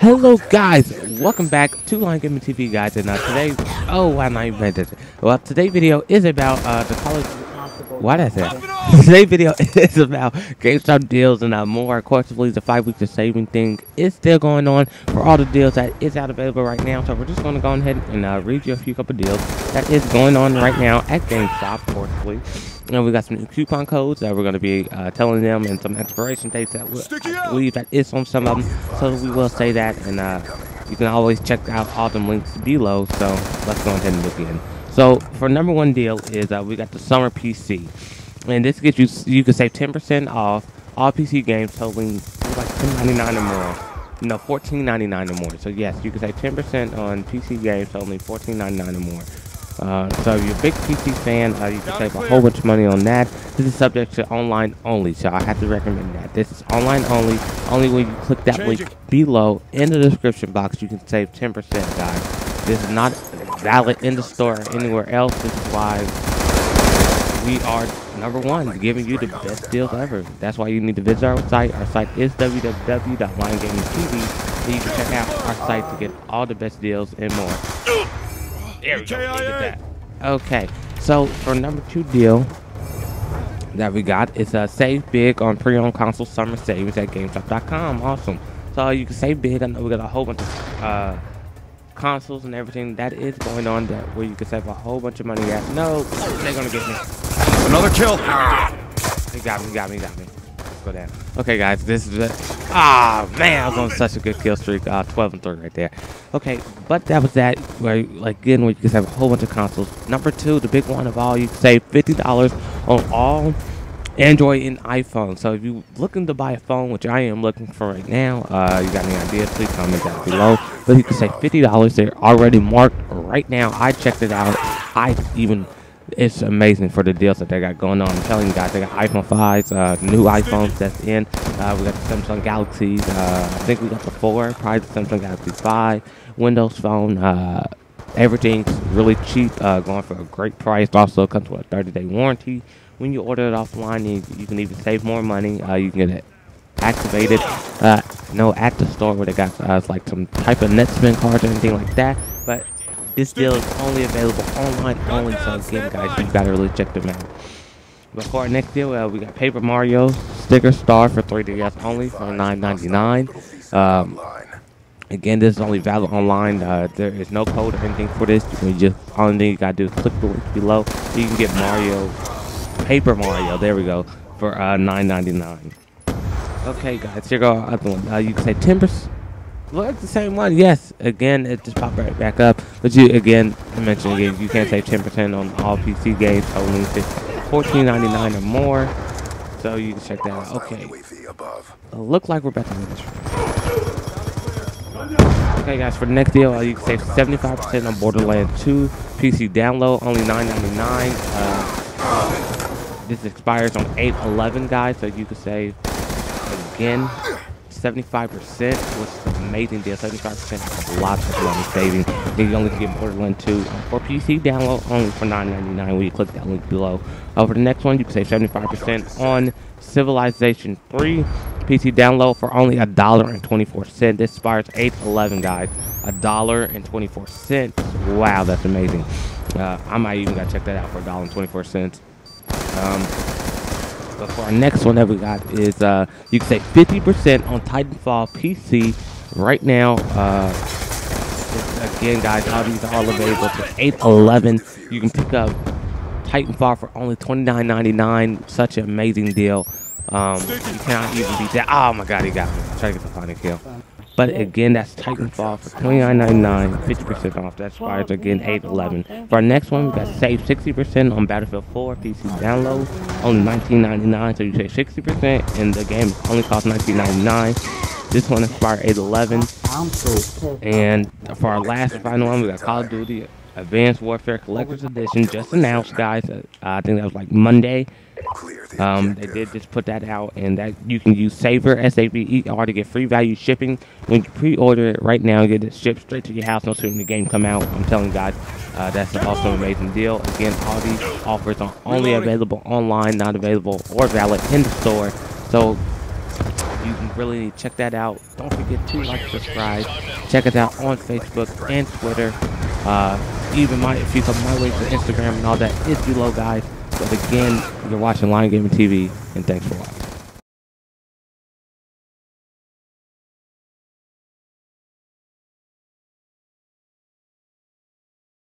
Hello guys, welcome back to Lime Gaming TV guys and uh, today, oh why am I even? Well today's video is about uh, the college, what is it? today's video is about GameStop deals and uh, more, of course the 5 weeks of saving thing is still going on for all the deals that is out available right now so we're just going to go ahead and uh, read you a few couple deals that is going on right now at GameStop, fortunately. And we got some new coupon codes that we're going to be uh, telling them and some expiration dates that we, I believe that is on some of them. So we will say that and uh, you can always check out all the links below. So let's go ahead and look in. So for number one deal is uh, we got the summer PC. And this gets you, you can save 10% off all PC games totaling like $10.99 or more. No, $14.99 or more. So yes, you can save 10% on PC games totaling $14.99 or more. Uh, so if you're a big PC fan, uh, you can save a whole bunch of money on that. This is subject to online only, so I have to recommend that. This is online only. Only when you click that link below in the description box, you can save 10%, guys. This is not valid in the store or anywhere else. This is why we are number one, giving you the best deals ever. That's why you need to visit our site. Our site is www.limegamingtv. And you can check out our site to get all the best deals and more. There we go. that. Okay, so for number two deal that we got is uh, save big on pre-owned console summer savings at GameStop.com. Awesome. So you can save big. I know we got a whole bunch of uh, consoles and everything that is going on that where you can save a whole bunch of money at. No, they're gonna get me. Another kill. He got me. Got me. Got me go down. Okay, guys, this is it. Ah, man, I was on such a good kill streak. Uh, 12 and 3 right there. Okay, but that was that. Where, like, again, where you can have a whole bunch of consoles. Number two, the big one of all, you can save $50 on all Android and iPhone. So if you're looking to buy a phone, which I am looking for right now, uh, you got any ideas, please comment down below. But you can save $50. They're already marked right now. I checked it out. I even it's amazing for the deals that they got going on. I'm telling you guys, they got iPhone 5s, uh, new iPhones that's in. Uh, we got the Samsung Galaxies. Uh, I think we got the 4, probably the Samsung Galaxy 5, Windows Phone. Uh, everything's really cheap, uh, going for a great price. Also comes with a 30-day warranty. When you order it offline, you, you can even save more money. Uh, you can get it activated. No, at the store where they got like some type of NetSpend cards or anything like that. But this deal is only available online only, so again, guys, you gotta really check them out. But for our next deal, uh, we got Paper Mario Sticker Star for 3DS only for $9.99. Um, again, this is only valid online. Uh, there is no code or anything for this. You just only thing you gotta do is click the link below. You can get Mario, Paper Mario. There we go for uh, $9.99. Okay, guys, here go other one. Uh, you can say 10%. It's the same one. Yes. Again, it just popped right back up. But you again, I mentioned again, you can save 10% on all PC games totaling $14.99 or more. So you can check that out. Okay. Uh, look like we're about to win this. Okay, guys, for the next deal, uh, you can save 75% on Borderlands 2 PC download, only $9.99. Uh, this expires on 8/11, guys, so you can save again 75%, which is an amazing deal. 75% is a lot of money saving. Then you only can get Borderlands 2 for PC download only for $9.99 when you click that link below. Over the next one, you can save 75% on Civilization 3 PC download for only a dollar and 24 cents. This expires 8/11, guys. A dollar and 24 cents. Wow, that's amazing. Uh, I might even gotta check that out for a dollar and 24 cents. Um, but for our next one that we got is uh, you can save 50% on Titanfall PC right now. Uh, again, guys, all these are all available for 8.11. You can pick up Titanfall for only $29.99. Such an amazing deal. Um, you cannot even beat that. Oh my god, he got me. I'm to get the final kill. But again, that's Titanfall for $29.99, 50% off. That expires again 8.11. For our next one, we got save 60% on Battlefield 4 PC download, only $19.99. So you save 60%, and the game only costs $19.99. This one expired 8.11. And for our last final one, we got Call of Duty Advanced Warfare Collector's Edition just announced, guys. Uh, I think that was like Monday um, they did just put that out, and that you can use Saver S A V E R to get free value shipping when you pre-order it right now. Get it shipped straight to your house no sooner the game come out. I'm telling God, uh, that's an awesome, amazing deal. Again, all these offers are only available online, not available or valid in the store. So you can really check that out. Don't forget to like, subscribe, check us out on Facebook and Twitter. Uh, even my if you come my way to Instagram and all that is below, guys. Again, you're watching Lime Gaming TV, and thanks for watching.